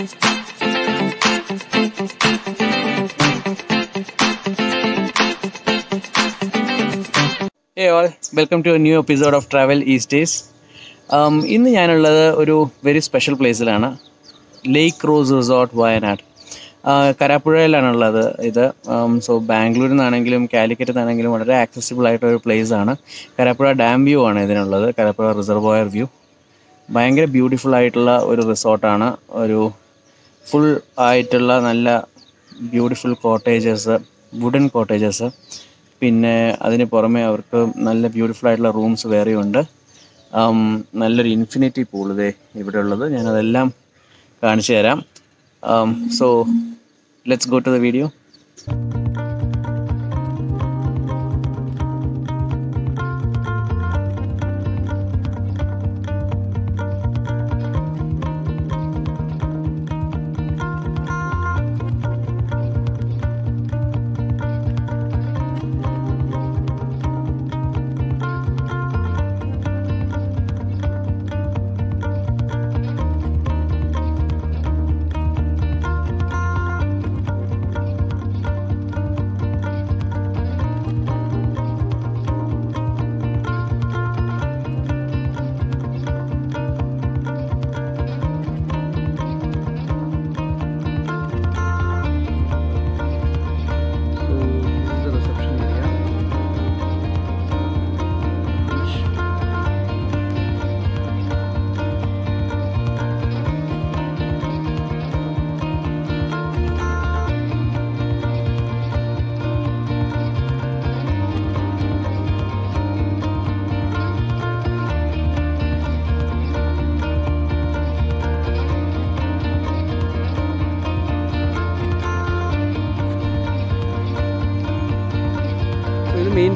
Hey all welcome to new episode of travel days ഇന്ന് ഞാനുള്ളത് ഒരു വെരി സ്പെഷ്യൽ പ്ലേസിലാണ് ലേക്ക് റോസ് റിസോർട്ട് വയനാട് കരാപ്പുഴയിലാണുള്ളത് ഇത്. സോ ബാംഗ്ലൂരിൽ നിന്നാണെങ്കിലും കാലിക്കറ്റിൽ നിന്നാണെങ്കിലും വളരെ ആക്സസിബിൾ ആയിട്ടുള്ള ഒരു പ്ലേസ് ആണ്. കരാപ്പുഴ ഡാം വ്യൂ ആണ് ഇതിനുള്ളത്. കരാപ്പുഴ റിസർവോയർ വ്യൂ ഭയങ്കര ബ്യൂട്ടിഫുൾ ആയിട്ടുള്ള ഒരു റിസോർട്ടാണ് ഒരു ഫുൾ ആയിട്ടുള്ള നല്ല ബ്യൂട്ടിഫുൾ കോട്ടേജസ് വുഡൻ കോട്ടേജസ് പിന്നെ അതിന് പുറമെ അവർക്ക് നല്ല ബ്യൂട്ടിഫുൾ ആയിട്ടുള്ള റൂംസ് വേറെയുണ്ട്. നല്ലൊരു ഇൻഫിനിറ്റി പൂൾ ഇതേ ഇവിടെ ഉള്ളത് ഞാനതെല്ലാം കാണിച്ചു തരാം so let's go to the video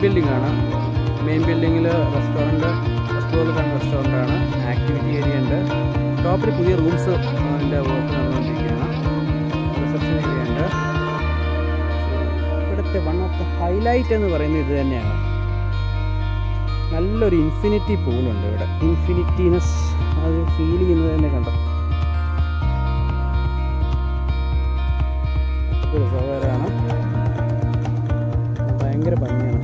building ആണ്. മെയിൻ ബിൽഡിങ്ങിൽ റെസ്റ്റോറന്റ് റെസ്റ്റോറന്റ് ആൻഡ് റെസ്റ്റോറന്റ് ആണ് ആക്ടിവിറ്റി ഏരിയ ഉണ്ട്. ടോപ്പിൽ പുതിയ റൂംസ് അതിന്റെ വർക്ക് നടന്നുകൊണ്ടിരിക്കുകയാണ്. റിസപ്ഷൻ ഏരിയ ഉണ്ട്. ഇവിടുത്തെ വൺ ഓഫ് ദ ഹൈലൈറ്റ് എന്ന് പറയുന്നത് ഇത് തന്നെയാണ്. നല്ലൊരു ഇൻഫിനിറ്റി പൂളുണ്ട് ഇവിടെ. ഇൻഫിനിറ്റിനെസ് അത് ഫീൽ ചെയ്യുന്നത് തന്നെ കണ്ടോ. ഒരു സൗകര്യമാണ്. ഭയങ്കര ഭംഗിയാണ്.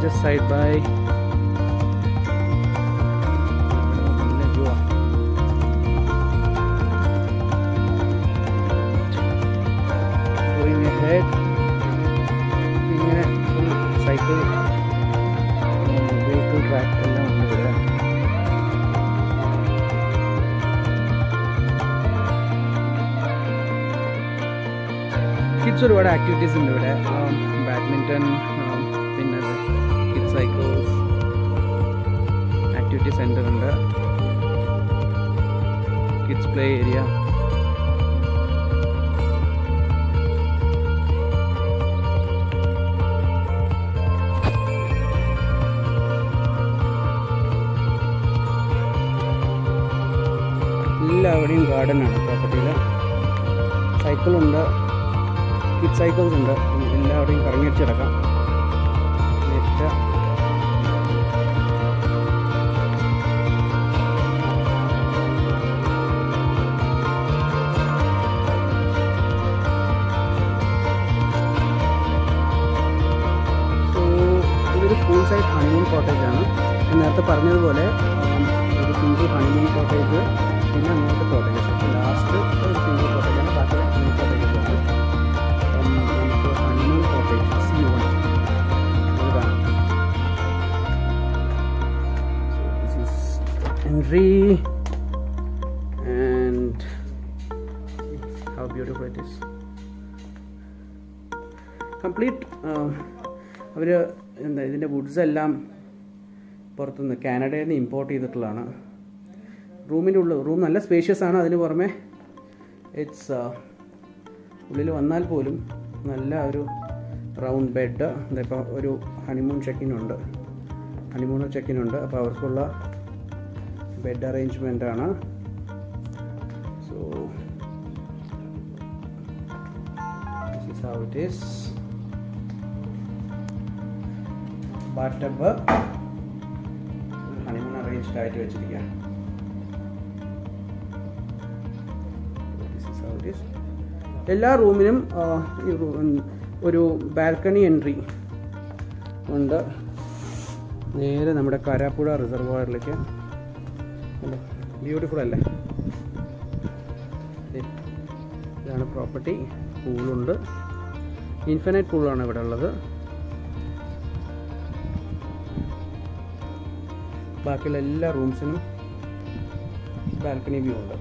just side by. Going ahead. In a full cycle. Vehicle track எல்லாம் வந்துடுறேன் கிட்ஸோட ஆக்டிவிட்டீஸ் இந்த விட பேட்மிண்டன் ആക്ടിവിറ്റി സെന്റർ ഉണ്ട്. കിഡ്സ് പ്ലേ ഏരിയ എല്ലാവിടെയും ഗാർഡനാണ് പ്രോപ്പർട്ടിയിൽ സൈക്കിളുണ്ട് കിഡ് സൈക്കിൾസ് ഉണ്ട്. എല്ലാവിടെയും കറങ്ങിയടിച്ചിടക്കാം നെറ്റ് സൈഡ് ഹണിമൂൺ കോട്ടേജ് ആണ്. ഞാൻ നേരത്തെ പറഞ്ഞതുപോലെ ഉം, ഒരു സിംഗിൾ ഹണിമൂൺ കോട്ടേജ് പിന്നെ അങ്ങോട്ട് കോട്ടേജസ് ലാസ്റ്റ് ഒരു സിംഗിൾ കോട്ടേജാണ് ബാക്കി ഹണിമൂൺ കോട്ടേജസ് ആണ് അപ്പം നമുക്ക് ഹണിമൂൺ കോട്ടേജ് സി വൺ ഇതാണ് So this is entry and how beautiful it is. Complete അവർ എന്താ ഇതിന്റെ വുഡ്സ് എല്ലാം പുറത്തുനിന്ന് കാനഡയിൽ നിന്ന് ഇമ്പോർട്ട് ചെയ്തിട്ടുള്ളതാണ്. റൂമിന്റെ ഉള്ളിൽ റൂം നല്ല സ്പേഷ്യസ് ആണ് അതിന് പുറമെ. ഇറ്റ്സ് ഉള്ളിൽ വന്നാൽ പോലും നല്ല ഒരു റൗണ്ട് ബെഡ് ഇപ്പോൾ ഒരു ഹണിമൂൺ ചെക്കിനുണ്ട് ഹണിമൂൺ ചെക്കിനുണ്ട് അപ്പോൾ അവർക്കുള്ള ബെഡ് അറേഞ്ച്മെന്റ് ആണ്. So it it bathtub honeymoon arranged ആയിട്ട് വെച്ചിരിക്കുക. എല്ലാ റൂമിനും ഒരു ബാൽക്കണി എൻട്രി ഉണ്ട്. നേരെ നമ്മുടെ കരാപ്പുഴ റിസർവോയറിലേക്ക്. ബ്യൂട്ടിഫുൾ അല്ലേ? ഇതാണ് പ്രോപ്പർട്ടി. പൂളുണ്ട്. ഇൻഫിനൈറ്റ് പൂളാണ് ഇവിടെ ഉള്ളത്. ബാക്കിയുള്ള എല്ലാ റൂംസിനും ബാൽക്കണി വ്യൂ ഉണ്ട്.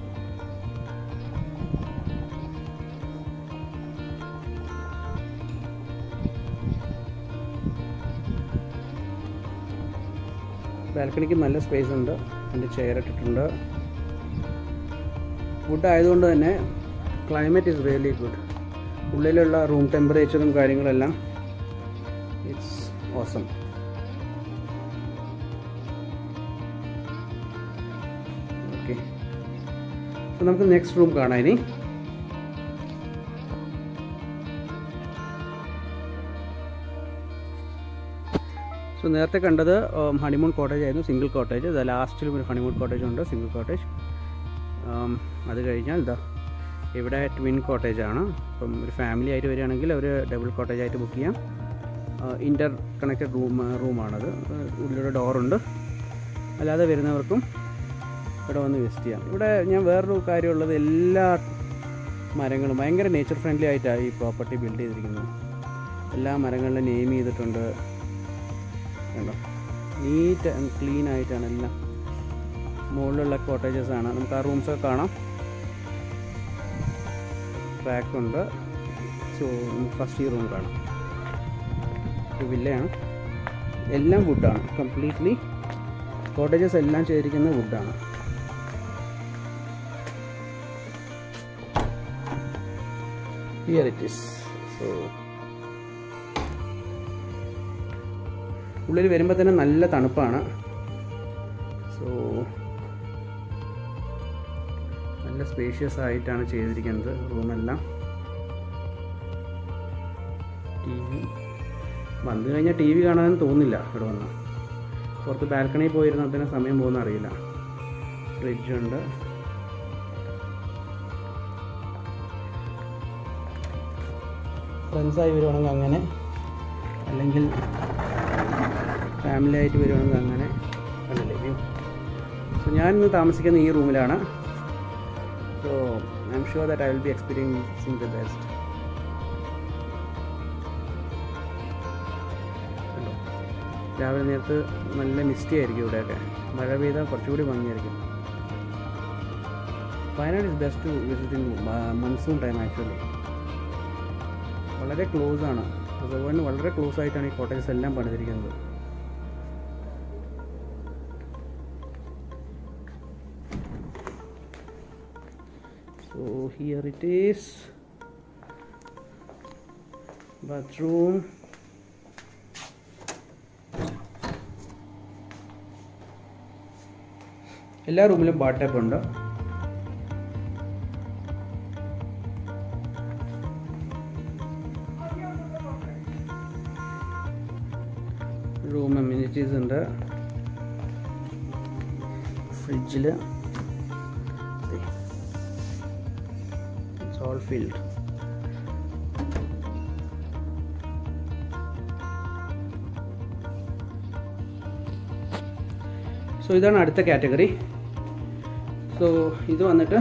ബാൽക്കണിക്ക് നല്ല സ്പേസ് ഉണ്ട്. അതിന്റെ ചെയർ ഇട്ടിട്ടുണ്ട്. ഫുഡ് ആയതുകൊണ്ട് തന്നെ ക്ലൈമറ്റ് ഇസ് റിയലി ഗുഡ് ഉള്ളിലുള്ള റൂം ടെമ്പറേച്ചറും കാര്യങ്ങളെല്ലാം ഇറ്റ്സ് ഓസം ഓക്കെ. അപ്പോൾ നമുക്ക് നെക്സ്റ്റ് റൂം കാണാം ഇനി. സോ നേരത്തെ കണ്ടത് ഹണിമൂൺ കോട്ടേജ് ആയിരുന്നു സിംഗിൾ കോട്ടേജ് ഇത് ലാസ്റ്റിലും ഒരു ഹണിമൂൺ കോട്ടേജ് ഉണ്ട് സിംഗിൾ കോട്ടേജ് അത് കഴിഞ്ഞാൽ ഇതാ ഇവിടെ ട്വിൻ കോട്ടേജ് ആണ്. അപ്പം ഒരു ഫാമിലി ആയിട്ട് വരികയാണെങ്കിൽ അവർ ഡബിൾ കോട്ടേജ് ആയിട്ട് ബുക്ക് ചെയ്യാം. ഇന്റർ കണക്റ്റഡ് റൂം റൂമാണത് ഉള്ളിലൊരു ഡോറുണ്ട് അല്ലാതെ വരുന്നവർക്കും ഇവിടെ വന്ന് വിസിറ്റ് ചെയ്യാം. ഇവിടെ ഞാൻ വേറൊരു കാര്യമുള്ളത് എല്ലാ മരങ്ങളും ഭയങ്കര നേച്ചർ ഫ്രണ്ട്ലി ആയിട്ടാണ് ഈ പ്രോപ്പർട്ടി ബിൽഡ് ചെയ്തിരിക്കുന്നത്. എല്ലാ മരങ്ങളിലും നെയിം ചെയ്തിട്ടുണ്ട്. കണ്ടോ? നീറ്റ് ആൻഡ് ക്ലീൻ ആയിട്ടാണ് എല്ലാം. മുകളിലുള്ള കോട്ടേജസ് ആണ്. നമുക്ക് ആ റൂംസ് ഒക്കെ കാണാം. ട്രാക്കുണ്ട് സോ ഫസ്റ്റ് ഈ റൂം കാണാം. വില്ലയാണ് എല്ലാം വുഡാണ് കംപ്ലീറ്റ്ലി കോട്ടേജസ് എല്ലാം ചേരിക്കുന്ന വുഡാണ് ഹിയർ it is സോ ഉള്ളിൽ വരുമ്പോൾ തന്നെ നല്ല തണുപ്പാണ്. സോ നല്ല സ്പേഷ്യസ് ആയിട്ടാണ് ചെയ്തിരിക്കുന്നത് റൂമെല്ലാം. T V. വന്നു കഴിഞ്ഞാൽ ടി വി കാണാൻ തോന്നില്ല ഇവിടെ വന്നാൽ പുറത്ത് ബാൽക്കണിയിൽ പോയിരുന്നാൽ തന്നെ സമയം പോകുന്ന അറിയില്ല. ഫ്രിഡ്ജുണ്ട്. ഫ്രണ്ട്സായി വരുവാണെങ്കിൽ അങ്ങനെ. അല്ലെങ്കിൽ ഫാമിലി ആയിട്ട് വരുവാണെങ്കിൽ അങ്ങനെ. അതല്ലേ വ്യൂ സോ ഞാൻ ഇന്ന് താമസിക്കുന്ന ഈ റൂമിലാണ് so I'm sure that I will be experiencing the best രാവിലെ നേരത്ത് നല്ല മിസ്റ്റി ആയിരിക്കും ഇവിടെയൊക്കെ. മഴ പെയ്താൽ കുറച്ചുകൂടി ഭംഗിയായിരിക്കും. Wayanad is best to visiting monsoon time actually വളരെ ക്ലോസ് ആണ്. റിസർവോയറിന് വളരെ ക്ലോസ് ആയിട്ടാണ് ഈ കോട്ടേജസ് എല്ലാം പണിതിരിക്കുന്നത്. So here it is bathroom എല്ലാ റൂമിലും ബാട്ടപ്പ് ഉണ്ട്. അമ്യൂണിറ്റീസ് ഉണ്ട്. ഫ്രിഡ്ജിൽ സോൾ ഫീൽഡ് സോ ഇതാണ് അടുത്ത കാറ്റഗറി സോ ഇത് വന്നിട്ട്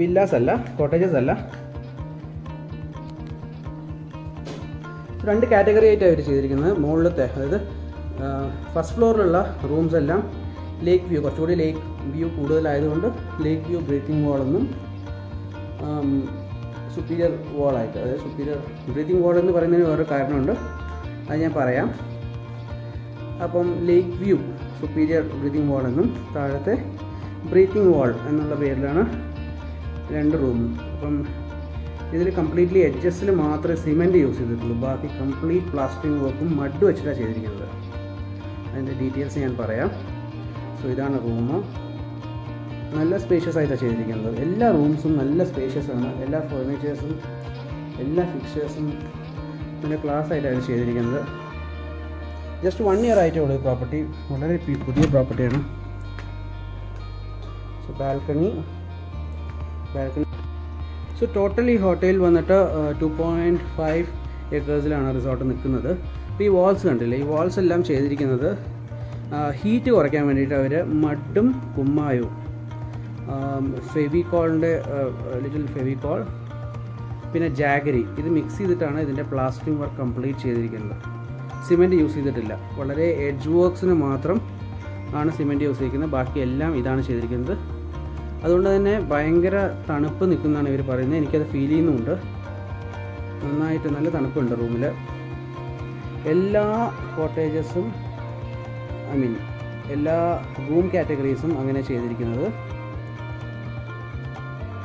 വില്ലാസ് അല്ല കോട്ടേജസ് അല്ല. രണ്ട് കാറ്റഗറി ആയിട്ടാണ് അവർ ചെയ്തിരിക്കുന്നത്. മുകളിലത്തെ അതായത് ഫസ്റ്റ് ഫ്ലോറിലുള്ള റൂംസ് എല്ലാം ലേക്ക് വ്യൂ കുറച്ചുകൂടി ലേക്ക് വ്യൂ കൂടുതലായതുകൊണ്ട് ലേക്ക് വ്യൂ ബ്രീത്തിങ് വാളെന്നും സുപ്പീരിയർ വാളായിട്ട് അതായത് സുപ്പീരിയർ ബ്രീത്തിങ് വാൾ എന്ന് പറയുന്നതിന് വേറെ കാരണമുണ്ട്. അത് ഞാൻ പറയാം. അപ്പം lake view superior breathing wall എന്നും താഴത്തെ ബ്രീത്തിങ് വാൾ എന്നുള്ള പേരിലാണ് രണ്ട് റൂമും അപ്പം ഇതിൽ കംപ്ലീറ്റ്ലി എഡ്ജസ്റ്റിൽ മാത്രമേ സിമെന്റ് യൂസ് ചെയ്തിട്ടുള്ളൂ. ബാക്കി കംപ്ലീറ്റ് പ്ലാസ്റ്റിക് വർക്കും മഡ് വെച്ചിട്ടാണ് ചെയ്തിരിക്കുന്നത്. അതിന്റെ ഡീറ്റെയിൽസ് ഞാൻ പറയാം. സോ ഇതാണ് റൂം നല്ല സ്പേഷ്യസ് ആയിട്ടാണ് ചെയ്തിരിക്കുന്നത്. എല്ലാ റൂംസും നല്ല സ്പേഷ്യസ് ആണ്. എല്ലാ ഫർണിച്ചേഴ്സും എല്ലാ ഫിക്ചേഴ്സും നല്ല ക്ലാസ് ആയിട്ടാണ് ചെയ്തിരിക്കുന്നത്. ജസ്റ്റ് വൺ ഇയർ ആയിട്ടേ ഉള്ളൂ പ്രോപ്പർട്ടി വളരെ പുതിയ പ്രോപ്പർട്ടിയാണ് so balcony balcony so total ഈ ഹോട്ടലിൽ വന്നിട്ട് ടു പോയിന്റ് ഫൈവ് ഏക്കേഴ്സിലാണ് റിസോർട്ട് നിൽക്കുന്നത്. അപ്പോൾ ഈ വാൾസ് കണ്ടില്ലേ? ഈ വാൾസ് എല്ലാം ചെയ്തിരിക്കുന്നത് ഹീറ്റ് കുറയ്ക്കാൻ വേണ്ടിയിട്ട് അവർ മഡും കുമ്മായവും ഫെവിക്കോളിന്റെ ലിറ്റിൽ ഫെവിക്കോൾ പിന്നെ ജാഗരി. ഇത് മിക്സ് ചെയ്തിട്ടാണ് ഇതിന്റെ പ്ലാസ്റ്റിക് വർക്ക് കംപ്ലീറ്റ് ചെയ്തിരിക്കുന്നത്. സിമെന്റ് യൂസ് ചെയ്തിട്ടില്ല. വളരെ എഡ്ജ് വർക്ക്സിന് മാത്രം ആണ് സിമെന്റ് യൂസ് ചെയ്തിരിക്കുന്നത് ബാക്കി എല്ലാം ഇതാണ് ചെയ്തിരിക്കുന്നത്. അതുകൊണ്ട് തന്നെ ഭയങ്കര തണുപ്പ് നിൽക്കുന്നതാണ് ഇവർ പറയുന്നത്. എനിക്കത് ഫീൽ ചെയ്യുന്നുമുണ്ട്. നന്നായിട്ട് നല്ല തണുപ്പുണ്ട് റൂമിൽ എല്ലാ കോട്ടേജസും ഐ മീൻ എല്ലാ റൂം കാറ്റഗറീസും അങ്ങനെ ചെയ്തിരിക്കുന്നത്.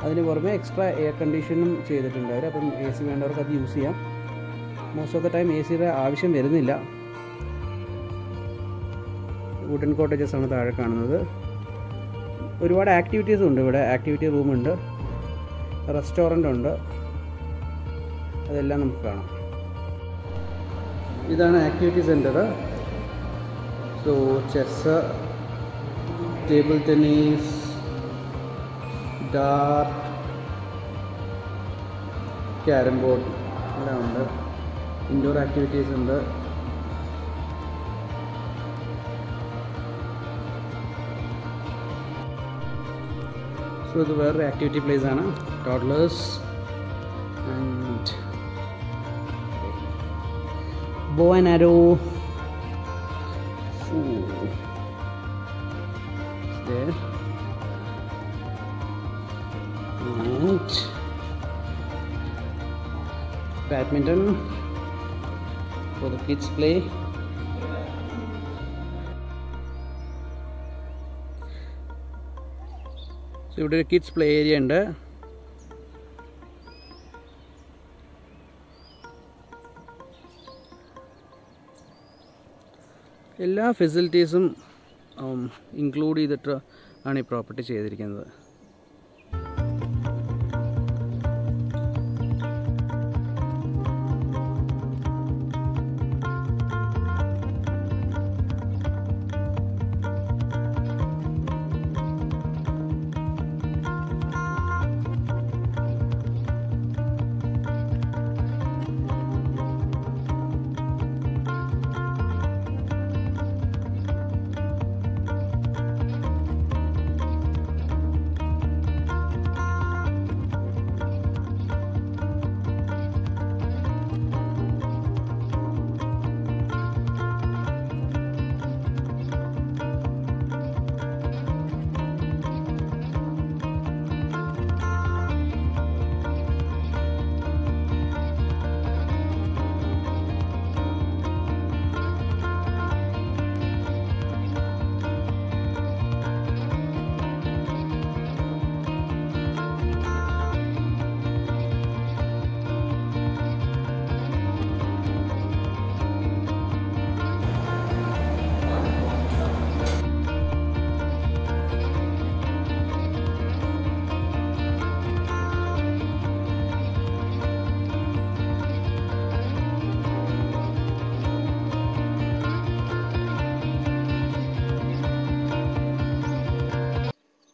അതിന് പുറമെ എക്സ്ട്രാ എയർ കണ്ടീഷനും ചെയ്തിട്ടുണ്ട് അവർ അപ്പം എ സി വേണ്ടവർക്ക് അത് യൂസ് ചെയ്യാം. Most of the time A സിയുടെ ആവശ്യം വരുന്നില്ല. വുഡൻ കോട്ടേജസ് ആണ് താഴെ കാണുന്നത്. ഒരുപാട് ആക്ടിവിറ്റീസും ഉണ്ട് ഇവിടെ. ആക്ടിവിറ്റി റൂമുണ്ട് റെസ്റ്റോറന്റ് ഉണ്ട്. അതെല്ലാം നമുക്ക് കാണാം. ഇതാണ് activity centre so chess table tennis dart carrom board എല്ലാം ഉണ്ട്. ഇൻഡോർ ആക്ടിവിറ്റീസ് ഉണ്ട്. സോ ഇത് വേറൊരു ആക്ടിവിറ്റി പ്ലേസ് ആണ് toddlers and bow and arrow there? And badminton. For the kids play. So ഇവിടെ ഒരു കിഡ്സ് പ്ലേ ഏരിയ ഉണ്ട്. എല്ലാ ഫെസിലിറ്റീസും ഇൻക്ലൂഡ് ചെയ്തിട്ട് ആണ് ഈ പ്രോപ്പർട്ടി ചെയ്തിരിക്കുന്നത്.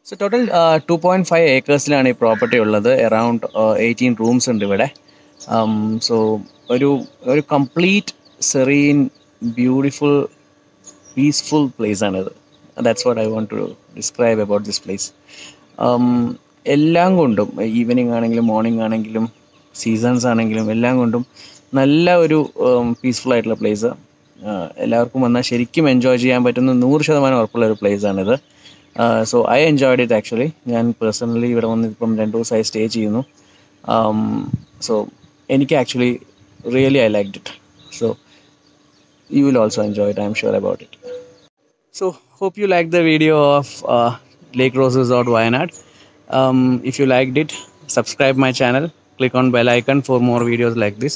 So total two point five ഏക്കേഴ്സിലാണ് ഈ പ്രോപ്പർട്ടി ഉള്ളത്. അറൗണ്ട് എയ്റ്റീൻ റൂംസ് ഉണ്ട് ഇവിടെ. സോ ഒരു ഒരു complete serene beautiful peaceful place ആണിത്. That's what I want to describe about this place എല്ലാം കൊണ്ടും ഈവനിങ് ആണെങ്കിലും മോർണിംഗ് ആണെങ്കിലും സീസൺസ് ആണെങ്കിലും എല്ലാം കൊണ്ടും നല്ല ഒരു പീസ്ഫുൾ ആയിട്ടുള്ള പ്ലേസ് എല്ലാവർക്കും വന്നാൽ ശരിക്കും എൻജോയ് ചെയ്യാൻ പറ്റുന്ന നൂറ് ശതമാനം ഉറപ്പുള്ള ഒരു പ്ലേസ് ആണിത്. so I enjoyed it actually ഞാൻ പേഴ്സണലി ഇവിടെ വന്ന് ഇപ്പം രണ്ട് ദിവസമായി സ്റ്റേ ചെയ്യുന്നു സോ എനിക്ക് actually really I like it so you will also enjoy it i'm sure about it so hope you liked the video of uh, lake rose resort wayanad um, if you liked it subscribe my channel click on bell icon for more videos like this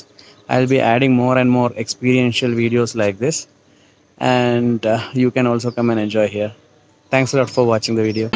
i'll be adding more and more experiential videos like this and uh, you can also come and enjoy here thanks a lot for watching the video